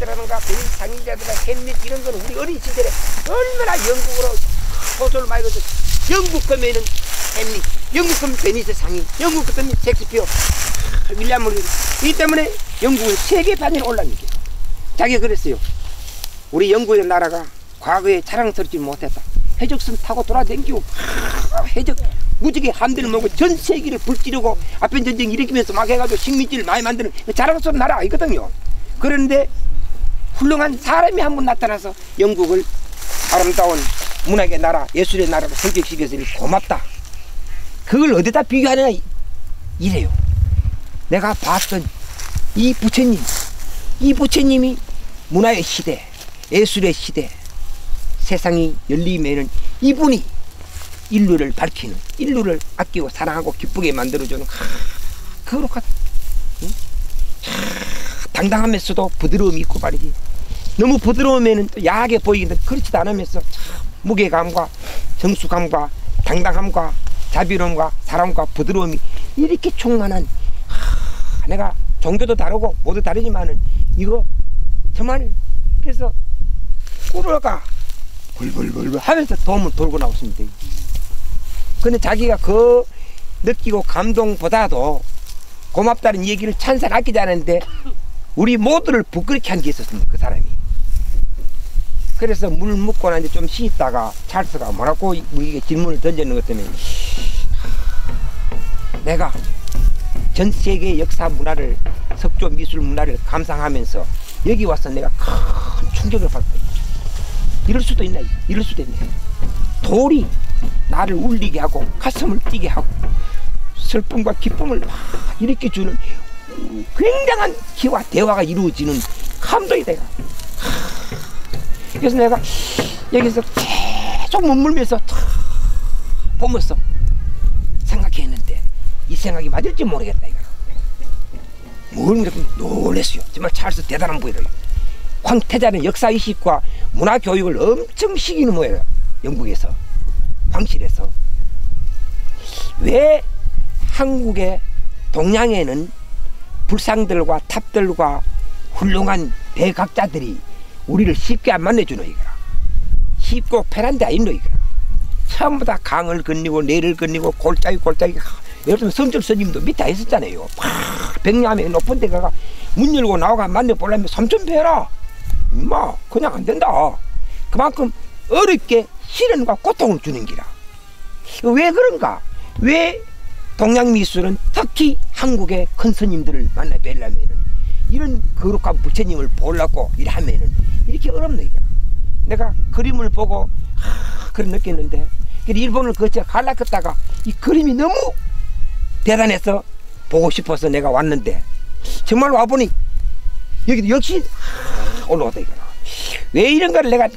늑대들하는가 베니 상인자들아 햄릿 이런 거는 우리 어린 시절에 얼마나 영국으로 소설을 많이 읽었어 영국 거면은 햄릿 영국 거면 베니스 상인 영국 거면 셰익스피어 윌리엄 몰리 이 때문에 영국은 세계 반열에 올랐는 게. 자기가 그랬어요. 우리 영국의 나라가 과거에 자랑스럽지 못했다. 해적선 타고 돌아다니고 해적 무지개 함대를 먹고 전 세계를 불지르고 아편 전쟁 일으키면서 막 해가지고 식민지를 많이 만드는 자랑스러운 나라 아니거든요. 그런데 훌륭한 사람이 한 분 나타나서 영국을 아름다운 문학의 나라, 예술의 나라로 성격시켜서니 고맙다. 그걸 어디다 비교하느냐 이래요. 내가 봤던 이 부처님, 이 부처님이 문화의 시대, 예술의 시대, 세상이 열리면은 이분이 인류를 밝히는 인류를 아끼고 사랑하고 기쁘게 만들어주는 그렇게 응? 당당하면서도 부드러움이 있고 말이지 너무 부드러우면 또 야하게 보이는데 그렇지도 않으면서 참 무게감과 정숙함과 당당함과 자비로움과 사랑과 부드러움이 이렇게 충만한 하, 내가 종교도 다르고 모두 다르지만은 이거 정말 그래서 꾸러가 벌벌벌벌 하면서 도움을 돌고 나왔습니다. 근데 자기가 그 느끼고 감동보다도 고맙다는 얘기를 찬사 아끼지 않았는데 우리 모두를 부끄럽게 한 게 있었습니다. 그 사람이. 그래서 물 묻고 난 이제 좀 쉬다가 찰스가 뭐라고 우리에게 질문을 던지는 것 때문에. 내가 전 세계 역사 문화를 석조 미술 문화를 감상하면서 여기 와서 내가 큰 충격을 받고 이럴 수도 있나? 이럴 수도 있네. 돌이 나를 울리게 하고 가슴을 뛰게 하고 슬픔과 기쁨을 막 일으켜 주는 굉장한 기와 대화가 이루어지는 감동이 내가 그래서 내가 여기서 계속 머물면서 보면서 생각했는데 이 생각이 맞을지 모르겠다 이거. 뭘 그렇게 놀랬어요. 정말 찰스 대단한 분이래요. 황태자는 역사의식과 문화교육을 엄청 시키는 모양이에요 영국에서. 황실에서. 왜 한국의 동양에는 불상들과 탑들과 훌륭한 대각자들이 우리를 쉽게 안 만나주노 이거라 쉽고 편한 데 아니노 이거라 전부 다 강을 건니고 내를 건니고 골짜기 골짜기. 들면 성철 스님도 밑에 있었잖아요. 백야암에 높은 데 가가 문 열고 나와가 만나보려면 삼천배 해라. 임마 그냥 안 된다. 그만큼 어렵게 시련과 고통을 주는 기라. 왜 그런가? 왜 동양미술은 특히 한국의 큰 스님들을 만나 뵈려면은 이런 거룩한 부처님을 보려고 일 하면은 이렇게 어렵네 이거. 내가 그림을 보고 하, 그런 느꼈는데 일본을 거쳐 갈라갔다가 이 그림이 너무 대단해서 보고 싶어서 내가 왔는데 정말 와보니 여기 역시 올라왔다 이거라 왜 이런 걸 내가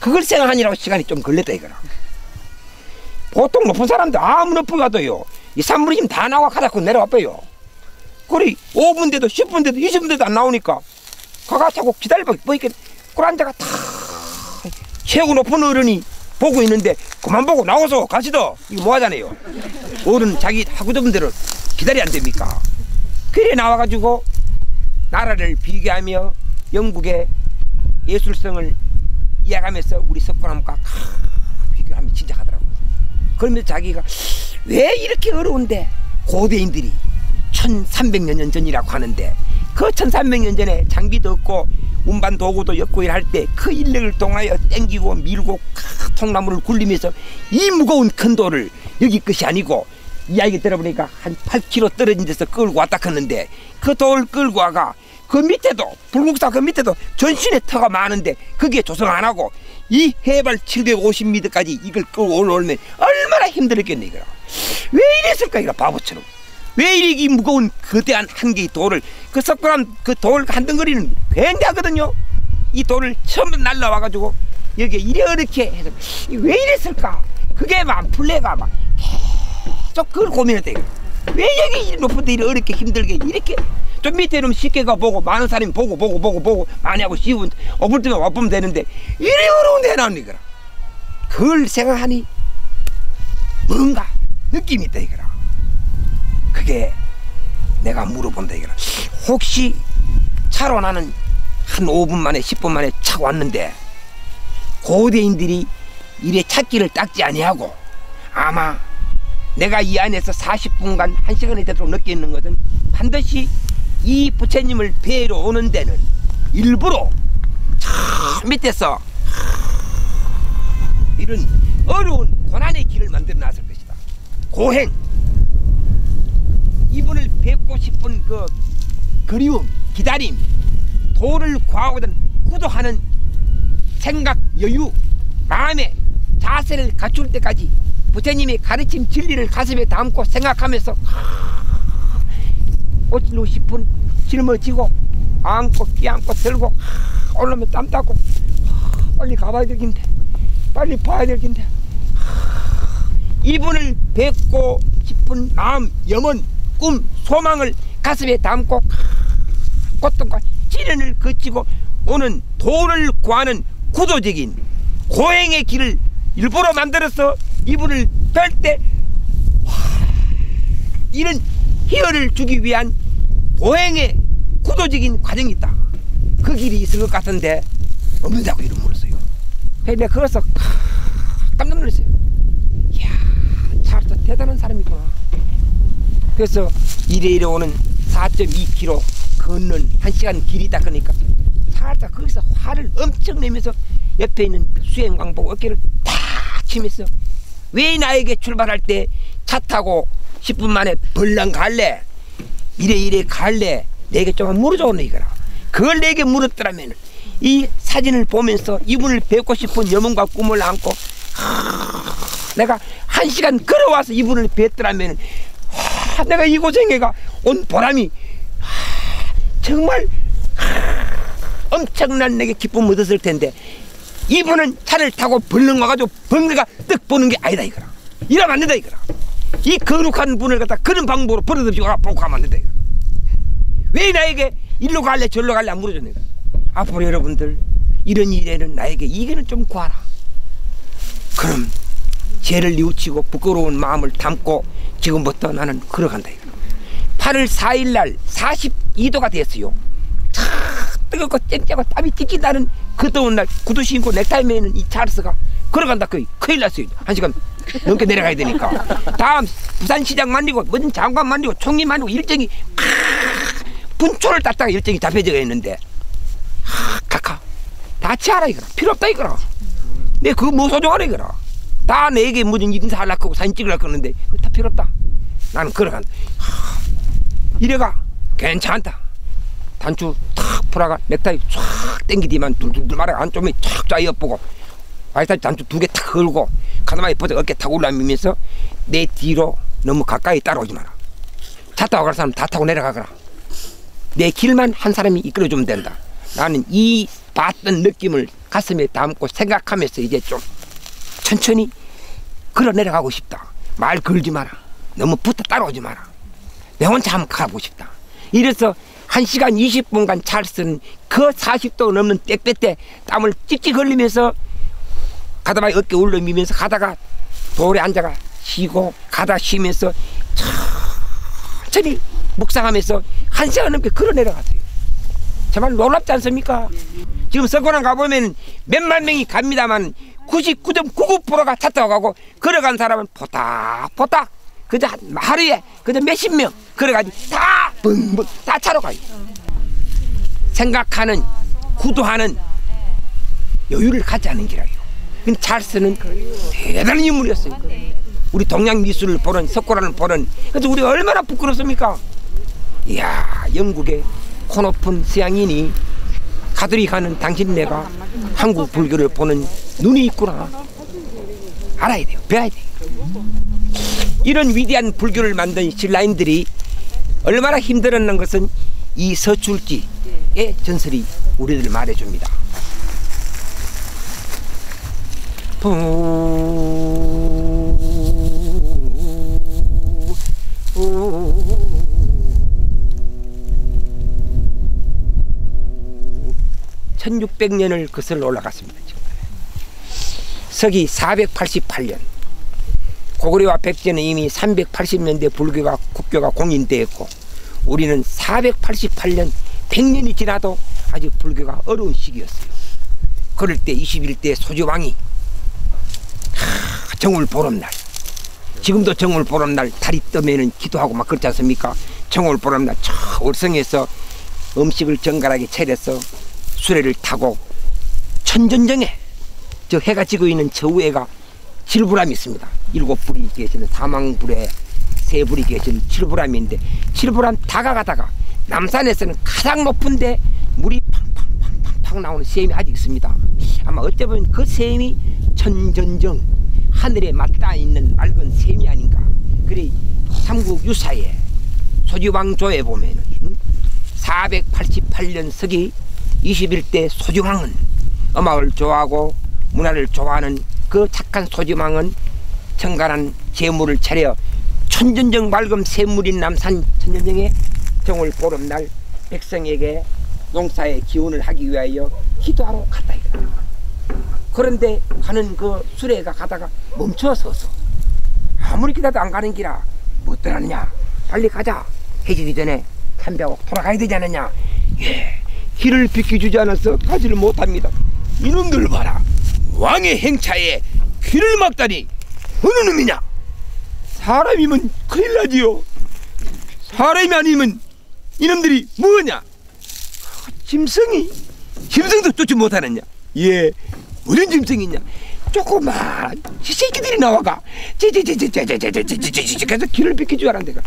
그걸 생각하느라고 시간이 좀 걸렸다 이거라 보통 높은 사람들 아무 높은 가도요 이 산물이 지금 다 나와 가자고 내려와봐요 그리 5분 돼도 10분 돼도 20분 돼도 안 나오니까 가가 자꾸 기다려봐. 보니까 꿀한자가 다 최고 높은 어른이 보고 있는데 그만 보고 나와서 가시더 이거 뭐 하잖아요. 어른 자기 대로 기다려 안 됩니까? 그래 나와가지고 나라를 비교하며 영국의 예술성을 이해하면서 우리 석굴암과 비교하면 진짜 하더라고요. 그러면서 자기가 왜 이렇게 어려운데 고대인들이 1300년 년 전이라고 하는데 그 1300년 전에 장비도 없고 운반 도구도 없고 일할 때 그 인력을 통하여 땡기고 밀고 통나무를 굴리면서 이 무거운 큰 돌을 여기 것이 아니고 이야기 들어보니까 한 8km 떨어진 데서 끌고 왔다 했는데 그 돌 끌고 와가 그 밑에도 불국사 그 밑에도 전신에 터가 많은데 그게 조성 안 하고 이 해발 750m까지 이걸 끌고 올라오면 얼마나 힘들었겠네 이거라. 왜 이랬을까 이거 바보처럼 왜 이렇게 무거운 거대한 한 개의 돌을 그 석굴암 그 돌 한 덩어리는 굉장하거든요. 이 돌을 처음 날라와 가지고 여기에 이렇게 해서 왜 이랬을까? 그게 막 플레가 막 계속 그걸 고민했다 이거 왜 여기 높은 데 이렇게 어렵게 힘들게 이렇게 좀 밑에는 쉽게 가 보고 많은 사람이 보고 보고 보고 보고 많이 하고 쉬운 어플 때면 와보면 되는데 이래 어려운데 나는 이거라 그걸 생각하니 뭔가 느낌이 있다 이거라 그게 내가 물어본다 이거라 혹시 차로 나는 한 5분 만에 10분 만에 차 왔는데 고대인들이 이래 찾기를 닦지 아니하고 아마 내가 이 안에서 40분간 1시간이 되도록 늦게 있는 것은 반드시 이 부처님을 뵈러 오는 데는 일부러 저 밑에서 이런 어려운 고난의 길을 만들어 놨을 것이다. 고행. 이분을 뵙고 싶은 그 그리움, 기다림, 도를 구하고든 구도하는 생각, 여유, 마음의 자세를 갖출 때까지 부처님의 가르침 진리를 가슴에 담고 생각하면서 꽃으로 싶은 짊어지고 안고 끼안고 들고 올라면 땀 닦고 빨리 가봐야 되긴데 빨리 봐야 되긴데. 이분을 뵙고 싶은 마음, 염원, 꿈, 소망을 가슴에 담고 고통과 시련을 거치고 오는 도를 구하는 구도적인 고행의 길을 일부러 만들어서 이분을 뵐때 이런 희열을 주기 위한 고행의 구도적인 과정이 있다. 그 길이 있을 것 같은데 없는다고 이름 물었어요. 그래서 내가 그것서 깜짝 놀랐어요. 이야, 찰스 대단한 사람이구나. 그래서 이래 이래 오는 4.2km 걷는 1시간 길이 있다 그러니까 살짝 거기서 화를 엄청 내면서 옆에 있는 수행광 보고 어깨를 탁 치면서 왜 나에게 출발할 때 차 타고 10분 만에 벌랑 갈래? 이래 이래 갈래? 내게 좀 물어줘는 이거라. 그걸 내게 물었더라면 이 사진을 보면서 이분을 뵙고 싶은 염원과 꿈을 안고 하, 내가 한 시간 걸어와서 이분을 뵙더라면 하, 내가 이 고생해가 온 보람이 하, 정말 엄청난 내게 기쁨을 얻었을 텐데 이분은 차를 타고 벌렁 와가지고 번개가 떡 보는 게 아니다 이거라. 이러면 안 된다 이거라. 이 거룩한 분을 갖다 그런 방법으로 버릇없이 와 보고 가면 안 된다 이거라. 왜 나에게 일로 갈래 절로 갈래 안 물어줬네 앞으로 여러분들 이런 일에는 나에게 이게는 좀 구하라. 그럼 죄를 뉘우치고 부끄러운 마음을 담고 지금부터 나는 걸어간다 이거 8월 4일 날 42도가 됐어요. 차 뜨겁고 쨍쨍하고 땀이 나는 그 더운 날 구두 신고 넥타이 매는 이 찰스가 걸어간다 거의. 큰일 났어요 한 시간 넘게 내려가야 되니까. 다음 부산시장 만들고 뭐든 장관 만들고 총리 만들고 일정이 분초를 땄다가 일정이 잡혀져 있는데. 카카 다 치하라 이거라 필요 없다 이거라 내 그거 뭐 소중하라 이거라 다 내게 무슨 인사 하려고 사진 찍으려고 하는데 다 필요 없다. 나는 걸어간다. 이래가 괜찮다. 단추 탁 풀어가 넥타이 쫙 땡기디만 둘둘둘 말아 안쪽에 쫙 좌이어 보고 와이타이 단추 두 개 탁 걸고 가다마이 버져 어깨 타고 올라가면서 내 뒤로 너무 가까이 따라오지 마라. 차 타고 갈 사람 다 타고 내려가거라. 내 길만 한 사람이 이끌어주면 된다. 나는 이 봤던 느낌을 가슴에 담고 생각하면서 이제 좀 천천히 걸어 내려가고 싶다 말 걸지 마라 너무 붙어 따라오지 마라 내 혼자 한번 가보고 싶다 이래서 1시간 20분간 찰스는 그 40도 넘는 빽빽때 땀을 찍찍 흘리면서 가다가 어깨 올려미면서 가다가 돌에 앉아가 쉬고 가다 쉬면서 천천히 묵상하면서 한 시간 넘게 걸어 내려갔어요. 정말 놀랍지 않습니까? 지금 석고랑 가보면 몇만 명이 갑니다만 99.99%가 차 타고 가고 걸어간 사람은 포닥포닥 그저 하루에 그저 몇십 명 그래가지고 다 붕붕 다 차로 가요. 생각하는 구도하는 여유를 갖지 않은 기라요. 근데 찰스는 대단한 인물이었어요. 우리 동양 미술을 보는 석고란을 보는 그래서 우리가 얼마나 부끄럽습니까? 이야 영국의 코 높은 서양인이 가톨릭하는 당신네가 한국 불교를 보는 눈이 있구나. 알아야 돼요. 배워야 돼요. 이런 위대한 불교를 만든 신라인들이 얼마나 힘들었는 것은 이 서출지의 전설이 우리들 말해줍니다. 천육백 년을 거슬러 올라갔습니다. 서기 488년 고구려와 백제는 이미 380년대 불교가 국교가 공인되었고 우리는 488년 100년이 지나도 아주 불교가 어려운 시기였어요. 그럴 때 21대 소주왕이 정월 보름날 지금도 정월 보름날 달이 뜨면은 기도하고 막 그렇지 않습니까? 정월 보름날 저 월성에서 음식을 정갈하게 차려서 수레를 타고 천전정에 저 해가 지고 있는 저 위에가 칠부람이 있습니다. 일곱 불이 계시는 사망불에 세 불이 계시는 칠부람인데 칠부람 다가가다가 남산에서는 가장 높은데 물이 팡팡팡팡팡 나오는 샘이 아직 있습니다. 아마 어째 보면 그 샘이 천전정 하늘에 맞닿아 있는 맑은 샘이 아닌가. 그래 삼국 유사에 소지왕조에 보면은 488년 서기 21대 소지왕은 음악을 좋아하고 문화를 좋아하는 그 착한 소지왕은 정갈한 재물을 차려 천전정 맑음 샘물인 남산 천전정에 정월 보름날 백성에게 농사의 기운을 하기 위하여 기도하러 갔다 이거다. 그런데 가는 그 수레가 가다가 멈춰서서 아무리 기다도 안 가는 기라 못 떠나느냐? 빨리 가자 해지기 전에 참배하고 돌아가야 되지 않느냐? 예 길을 비켜주지 않아서 가지를 못합니다. 이놈들 봐라 왕의 행차에 길을 막다니 어느 놈이냐 사람이면 큰일 나지요 사람이 아니면 이놈들이 뭐냐 짐승이 짐승도 쫓지 못하느냐 예 무슨 짐승이냐 조그만 새끼들이 나와가 제제제제제제제제제제제 그래서 길을 비켜주라 데가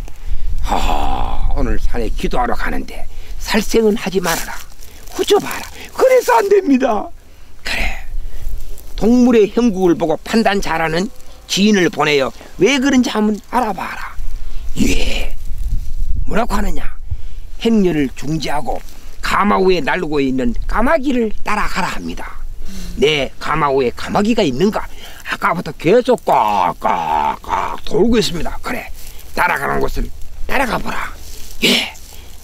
아 오늘 산에 기도하러 가는데 살생은 하지 말아라 후져봐라 그래서 안 됩니다 그래 동물의 형국을 보고 판단 잘하는 지인을 보내요. 왜 그런지 한번 알아봐라. 예. 뭐라고 하느냐. 행렬을 중지하고 가마우에 날고 있는 까마귀를 따라가라 합니다. 내 가마우에 까마귀가 있는가? 아까부터 계속 꽉꽉꽉 돌고 있습니다. 그래 따라가는 곳을 따라가 보라. 예.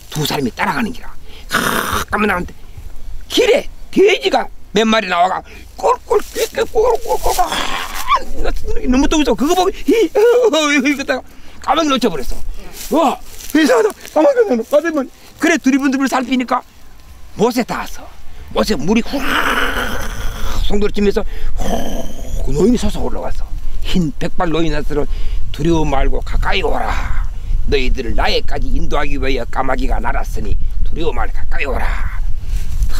두 사람이 따라가는 기라. 가까만 나는데 길에 돼지가 몇 마리 나와가 꼴꼴 꼴꼴꼴꼴 너무 또 그거 보고 이거다가 까마귀 놓쳐버렸어. 와 이상하다. 까마귀 놓으면 그래 두리분두리 살피니까 못에 닿았어. 못에 물이 훅 송도를 치면서 훅 노인이 솟아 올라왔어. 흰 백발 노인한테는 두려워 말고 가까이 오라. 너희들을 나에까지 인도하기 위하여 까마귀가 날았으니 두려워 말고 가까이 오라.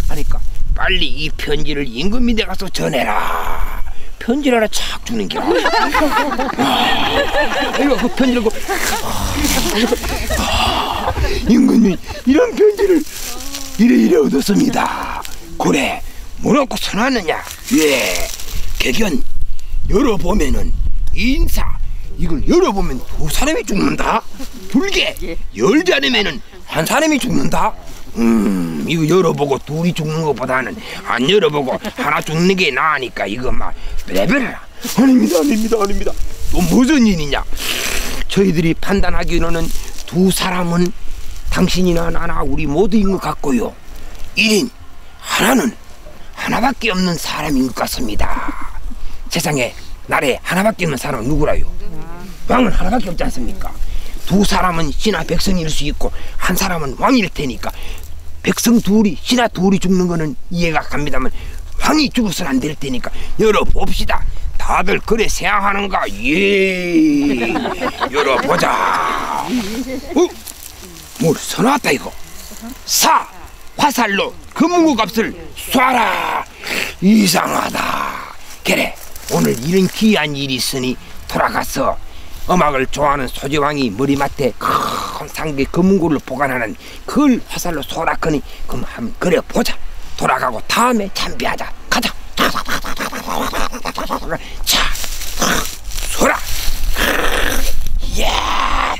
하니까 빨리 이 편지를 임금님에 가서 전해라. 편지를 하나 착 주는 게 이거 그 편지를 그 임금님 이런 편지를 이래 이래 얻었습니다. 그래 뭐라고 선하느냐? 예 개견 열어보면은 인사 이걸 열어보면 두 사람이 죽는다. 불게 열지 않으면은 한 사람이 죽는다 음 이거 열어보고 둘이 죽는 것보다는 안 열어보고 하나 죽는 게 나으니까 이거 막 레벨해라 아닙니다 아닙니다 아닙니다. 또 무슨 일이냐? 저희들이 판단하기로는 두 사람은 당신이나 나나 우리 모두인 것 같고요. 1인 하나는 하나밖에 없는 사람인 것 같습니다. 세상에 나라에 하나밖에 없는 사람은 누구라요? 왕은 하나밖에 없지 않습니까? 두 사람은 신하 백성일 수 있고 한 사람은 왕일 테니까 백성 둘이 신하 둘이 죽는 거는 이해가 갑니다만 왕이 죽어서는 안 될 테니까 열어봅시다. 다들 그래 생각하는가? 예. 열어보자. 어? 뭘 써놨다 이거? 사. 화살로 금무 값을 쏴라. 이상하다. 그래 오늘 이런 귀한 일이 있으니 돌아가서 음악을 좋아하는 소지왕이 머리맡에 큰 상계 금문구를 보관하는 그걸 화살로 쏘라커니 그럼 한번 그래 보자. 돌아가고 다음에 참비하자. 가자. 자 쏘라. 야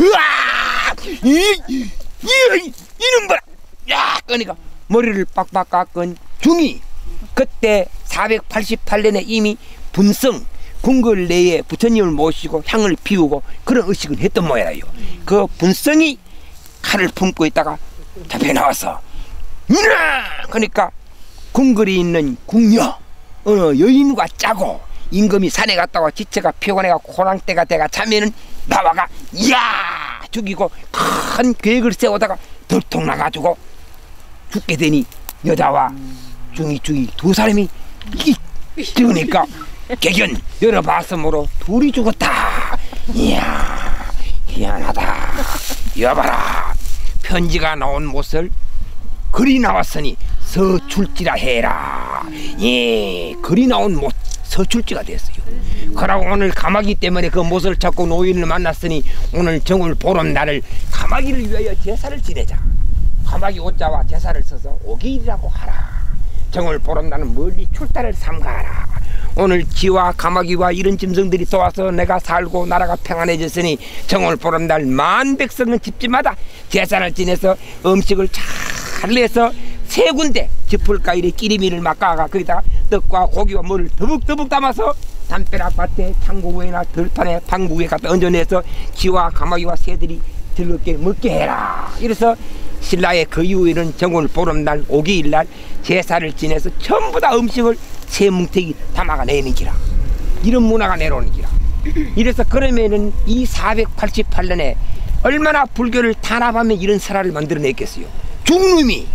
으아! 이, 이, 이런 거라 야 그러니까 머리를 빡빡 깎은 중이. 그때 488년에 이미 분성 궁궐 내에 부처님을 모시고 향을 피우고 그런 의식을 했던 모양이에요. 그 분성이 칼을 품고 있다가 잡혀 나왔어. 이나 그러니까 궁궐에 있는 궁녀 어느 여인과 짜고 임금이 산에 갔다가 지체가 피곤해가 고랑때가 돼가 자면은 나와가 야 죽이고 큰 계획을 세우다가 들통 나가지고 죽게 되니 여자와 중이 중이 두 사람이 이 죽으니까 개견 열어봤으므로 둘이 죽었다. 이야 희한하다. 여봐라 편지가 나온 못을 글이 나왔으니 서출지라 해라. 예, 글이 나온 못 서출지가 됐어요. 그러고 오늘 가마귀 때문에 그 못을 찾고 노인을 만났으니 오늘 정월 보름 날을 가마귀를 위하여 제사를 지내자. 가마귀 옷자와 제사를 써서 오기일이라고 하라. 정월 보름 날은 멀리 출타를 삼가하라. 오늘 지와 가마귀와 이런 짐승들이 도와서 내가 살고 나라가 평안해졌으니 정월 보름 날 만 백성은 집집마다 제사를 지내서 음식을 잘 내서 세 군데 지풀가일에 끼리미를 막아가 거기다가 떡과 고기와 물을 더북더북 담아서 담벼락 밭에 창고위에나 들판에 방구에 갖다 얹어내서 지와 가마귀와 새들이 즐겁게 먹게 해라. 이래서 신라의 그 이후에는 정월 보름날 오기일날 제사를 지내서 전부 다 음식을 세 뭉태기 담아가 내는 기라. 이런 문화가 내려오는 기라. 이래서 그러면은 이 488년에 얼마나 불교를 탄압하면 이런 설화를 만들어냈겠어요. 중놈이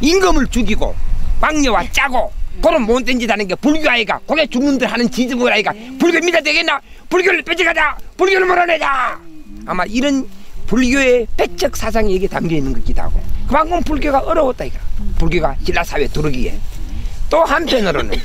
임금을 죽이고 왕녀와 짜고 그런 못된 짓 하는 게 불교 아이가 고개 죽는들 하는 지지물 아이가 불교 믿어 되겠나 불교를 뺏어가자 불교를 몰아내자 아마 이런 불교의 배척 사상이 여기 담겨 있는 것기도 하고 그만큼 불교가 어려웠다 이거 불교가 신라 사회에 들어오기에 또 한편으로는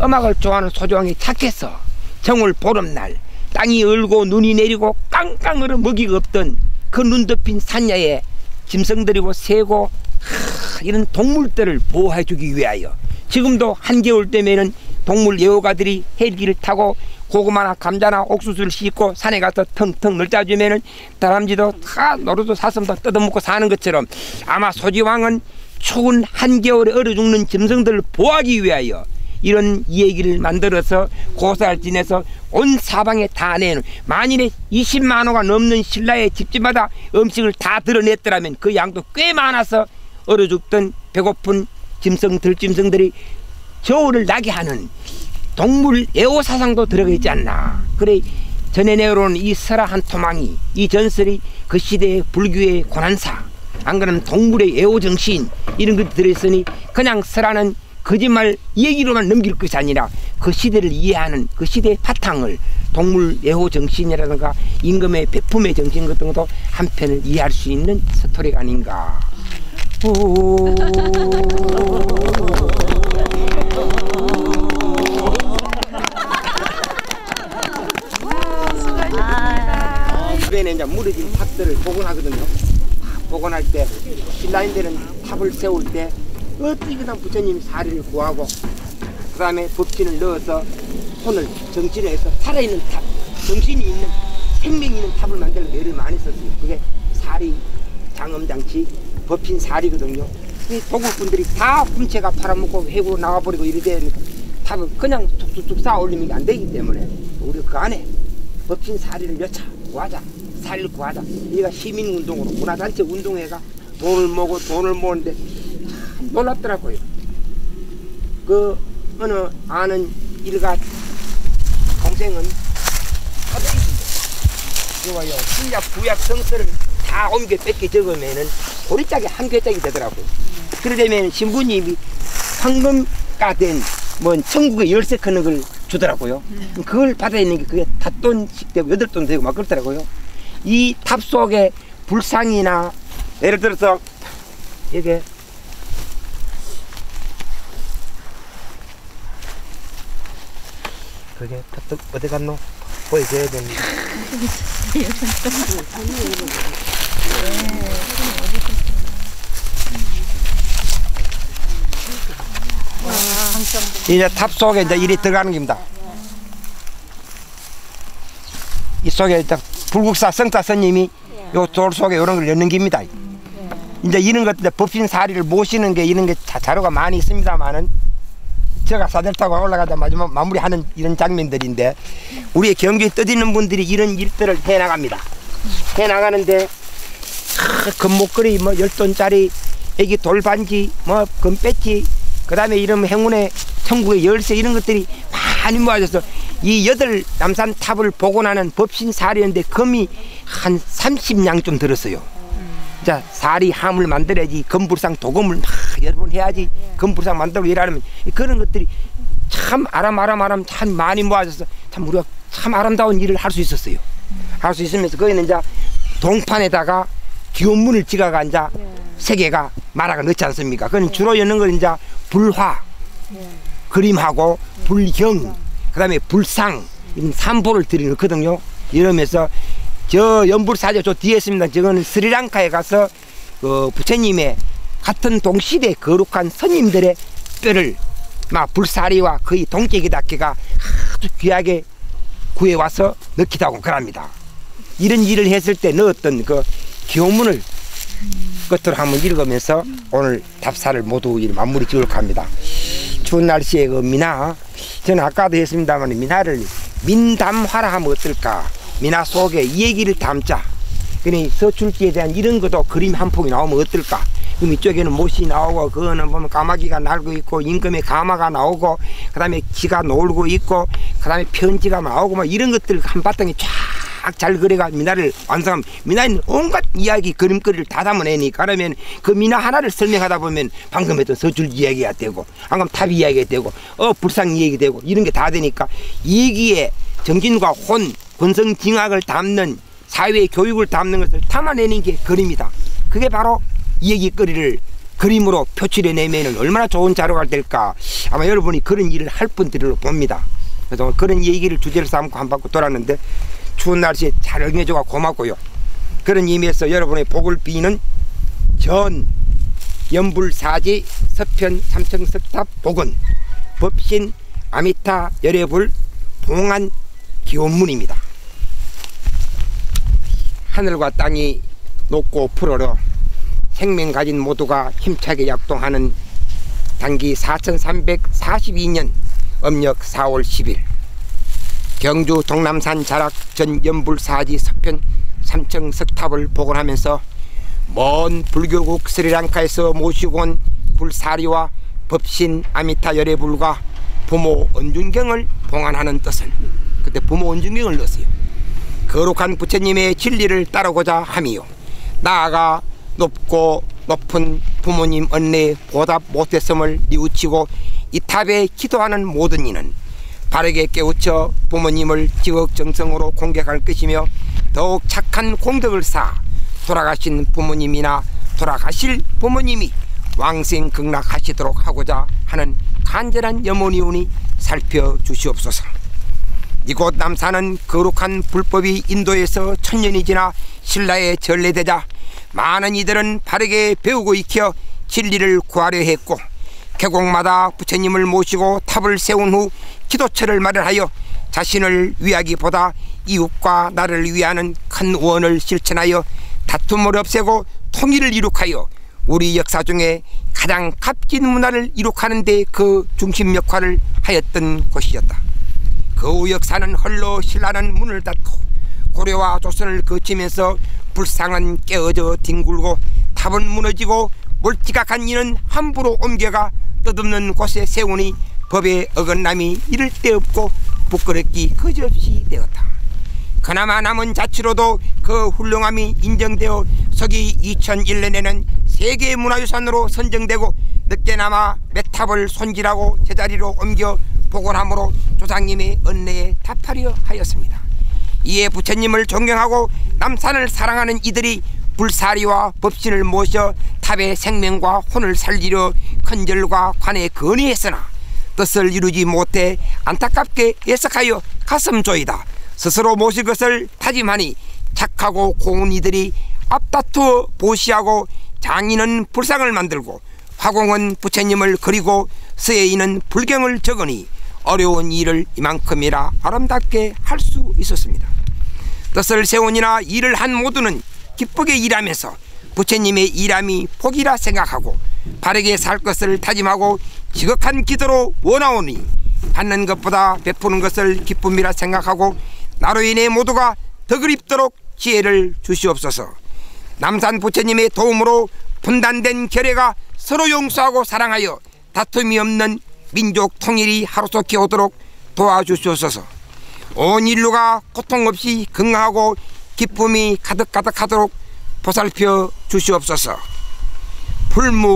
음악을 좋아하는 소조왕이 착해서 정월 보름날 땅이 얼고 눈이 내리고 깡깡 얼어 먹이가 없던 그 눈 덮인 산야에 짐승들이고 새고 하, 이런 동물들을 보호해 주기 위하여 지금도 한겨울 때면은 동물 예호가들이 헬기를 타고 고구마나 감자나 옥수수를 씻고 산에 가서 텅텅 널짜주면은 다람쥐도 다 노루도 사슴도 뜯어먹고 사는 것처럼 아마 소지왕은 추운 한겨울에 얼어 죽는 짐승들을 보호하기 위하여 이런 얘기를 만들어서 고사를 지내서 온 사방에 다 내는 만일에 20만 호가 넘는 신라의 집집마다 음식을 다 드러냈더라면 그 양도 꽤 많아서 얼어 죽던 배고픈 짐승 들짐승들이 저울을 나게 하는 동물 애호 사상도 들어가 있지 않나. 그래 전해 내려오는 이 설화 한 토망이 이 전설이 그 시대의 불교의 고난사 안 그러면 동물의 애호 정신 이런 것이 들어있으니 그냥 설화는 거짓말 얘기로만 넘길 것이 아니라 그 시대를 이해하는 그 시대의 바탕을 동물 애호 정신이라든가 임금의 배품의 정신 같은 것도 한편을 이해할 수 있는 스토리가 아닌가. 오. 주변에 이제 무너진 탑들을 복원하거든요. 복원할 때 신라인들은 탑을 세울 때 어떻게 그냥 부처님이 사리를 구하고 그 다음에 법신을 넣어서 손을 정진해서 살아있는 탑, 정신이 있는 생명이 있는 탑을 만들어 애를 많이 썼어요. 그게 사리, 장엄장치, 법진 사리거든요. 이 도국분들이 다 훔쳐가 팔아먹고 해고 나가버리고 이러되 탑을 그냥 툭툭툭 쌓아 올리는 게 안 되기 때문에 우리 그 안에 법진 사리를 여차 구하자 사리를 구하자 이가 시민운동으로 문화단체 운동회가 돈을 모고 돈을 모으는데 참 놀랍더라고요 그 어느 아는 일가 동생은 사도입니다 이거요 신약 구약 성서를 다 옮겨 뺏겨 적으면은 보리짝이 한 괴짝이 되더라고요 그러려면 신부님이 황금가 된 뭐 천국의 열쇠 크는 걸 주더라고요. 그걸 받아 있는 게 그게 닷돈씩 되고 여덟 돈 되고 막 그렇더라고요. 이 탑 속에 불상이나 예를 들어서 이게 그게 탑 어디 갔노? 보여줘야 됩니다. 이제 탑 속에 이제 일이 들어가는 겁니다. 이 속에 이제 불국사 성타 스님이 요돌 속에 이런 걸 넣는 겁니다. 이제 이런 것들 법신 사리를 모시는 게 이런 게 자- 자료가 많이 있습니다만은 제가 사들 타고 올라가다 마지막 마무리하는 이런 장면들인데 우리의 경기에 떠드는 분들이 이런 일들을 해 나갑니다. 해 나가는데 금목걸이 뭐 열돈짜리 애기 돌반지 뭐 금배지 그 다음에 이런 행운의 천국의 열쇠 이런 것들이 많이 모아져서 이 여덟 남산 탑을 복원하는 법신 사리인데 금이 한 30냥 좀 들었어요. 자, 사리 함을 만들어야지 금불상 도금을 막 여러 번 해야지 금불상 만들고 일하려면 그런 것들이 참 아람 아람 아람 참 많이 모아져서 참 우리가 참 아름다운 일을 할 수 있었어요. 할 수 있으면서 거기는 이제 동판에다가 기원문을 찍어가 이제 세 개가 마라가 넣지 않습니까? 그건 주로 여는 건 이제 불화, 그림하고 불경, 그 다음에 불상, 이런 삼보를 들이넣거든요. 이러면서 저 연불사제 저 뒤에 있습니다. 저거는 스리랑카에 가서 그 부처님의 같은 동시대 거룩한 스님들의 뼈를 막 불사리와 거의 동격이다케가 아주 귀하게 구해와서 넣기도 하고 그럽니다. 이런 일을 했을 때 넣었던 그 교문을 것들을 한번 읽으면서 오늘 답사를 모두 마무리 지을까 합니다. 추운 날씨에 그 미나 저는 아까도 했습니다만 미나를 민담화라 하면 어떨까? 민화 속에 이 얘기를 담자. 그니 서출지에 대한 이런 것도 그림 한 폭이 나오면 어떨까? 그럼 이쪽에는 못이 나오고 그거는 보면 까마귀가 날고 있고 임금의 가마가 나오고 그 다음에 지가 놀고 있고 그 다음에 편지가 나오고 막 이런 것들 한바탕에 쫙 잘 그려가 민화를 완성하면 민화는 온갖 이야기 그림거리를 다 담아내니까 그러면 그 민화 하나를 설명하다 보면 방금 했던 서출지 이야기가 되고 방금 탑 이야기가 되고 어 불상 이야기 되고 이런 게 다 되니까 이기에 정신과 혼 권성징악을 담는 사회 교육을 담는 것을 담아내는 게 그림이다. 그게 바로 얘기거리를 그림으로 표출해내면 얼마나 좋은 자료가 될까 아마 여러분이 그런 일을 할 분들로 봅니다. 그래서 그런 얘기를 주제로 삼고 한 바퀴 돌았는데 추운 날씨에 잘 응해줘가 고맙고요. 그런 의미에서 여러분의 복을 비는 전 연불사지 서편 삼청석탑 복은 법신 아미타 열애불 봉안 기원문입니다. 하늘과 땅이 높고 푸르러 생명 가진 모두가 힘차게 약동하는 단기 4342년 음력 4월 10일 경주 동남산 자락 전 연불 사지 서편 삼청 석탑을 복원하면서 먼 불교국 스리랑카에서 모시고 온 불사리와 법신 아미타 열애불과 부모 은준경을 봉안하는 뜻은 그때 부모 은준경을 넣었어요. 거룩한 부처님의 진리를 따르고자 함이요. 나아가 높고 높은 부모님 은혜 보답 못했음을 뉘우치고 이 탑에 기도하는 모든 이는 바르게 깨우쳐 부모님을 지극정성으로 공격할 것이며 더욱 착한 공덕을 쌓아 돌아가신 부모님이나 돌아가실 부모님이 왕생극락하시도록 하고자 하는 간절한 염원이오니 살펴주시옵소서. 이곳 남산은 거룩한 불법이 인도에서 천년이 지나 신라에 전래되자 많은 이들은 바르게 배우고 익혀 진리를 구하려 했고 계곡마다 부처님을 모시고 탑을 세운 후 기도처를 마련하여 자신을 위하기보다 이웃과 나를 위하는 큰 원을 실천하여 다툼을 없애고 통일을 이룩하여 우리 역사 중에 가장 값진 문화를 이룩하는 데 그 중심 역할을 하였던 곳이었다. 그 후 역사는 헐로 신라는 문을 닫고 고려와 조선을 거치면서 불상은 깨어져 뒹굴고 탑은 무너지고 몰지각한 이는 함부로 옮겨가 뜻없는 곳에 세우니 법의 어긋남이 이를 데 없고 부끄럽기 그지없이 되었다. 그나마 남은 자치로도 그 훌륭함이 인정되어 서기 2001년에는 세계 문화유산으로 선정되고 늦게나마 메탑을 손질하고 제자리로 옮겨 복원함으로 조상님의 은혜에 답하려 하였습니다. 이에 부처님을 존경하고 남산을 사랑하는 이들이 불사리와 법신을 모셔 탑의 생명과 혼을 살리려 큰절과 관에 건의했으나 뜻을 이루지 못해 안타깝게 예석하여 가슴 조이다 스스로 모실 것을 다짐하니 착하고 고운 이들이 앞다투어 보시하고 장인은 불상을 만들고 화공은 부처님을 그리고 서예인은 불경을 적으니 어려운 일을 이만큼이라 아름답게 할 수 있었습니다. 뜻을 세운이나 일을 한 모두는 기쁘게 일하면서 부처님의 일함이 복이라 생각하고 바르게 살 것을 다짐하고 지극한 기도로 원하오니 받는 것보다 베푸는 것을 기쁨이라 생각하고 나로 인해 모두가 덕을 입도록 지혜를 주시옵소서. 남산 부처님의 도움으로 분단된 결례가 서로 용서하고 사랑하여 다툼이 없는 민족 통일이 하루속히 오도록 도와주시옵소서. 온 인류가 고통 없이 건강하고 기쁨이 가득가득하도록 보살펴 주시옵소서. 불무관피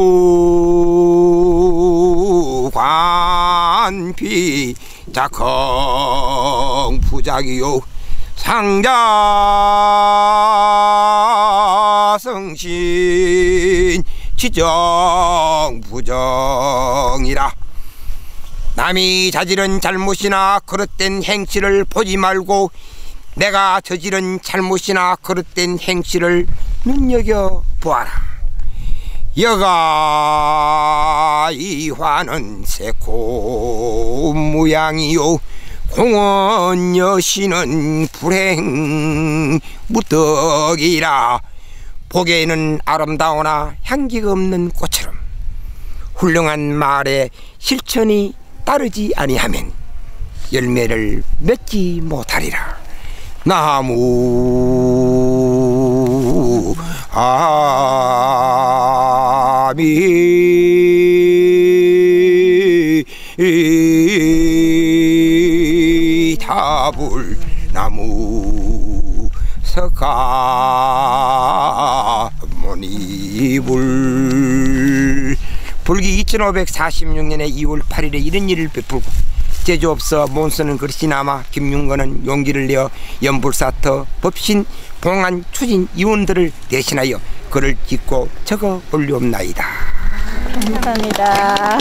자컹 부작이요 상자성신 지정 부정이라 남이 저지른 잘못이나 그릇된 행실을 보지 말고 내가 저지른 잘못이나 그릇된 행실을 눈여겨 보아라. 여가 이화는 새코 모양이요. 공원 여신은 불행 무덕이라. 보기에는 아름다우나 향기가 없는 꽃처럼 훌륭한 말에 실천이 따르지 아니하면 열매를 맺지 못하리라 나무. 아미. 타불 나무. 석가모니불. 불기 2546년에 2월 8일에 이런 일을 베풀고 제주업서 몬스는 그릇이 남아 김윤건은 용기를 내어 연불사터 법신 공안 추진 이원들을 대신하여 글을 짓고 적어 올리옵나이다. 감사합니다.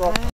공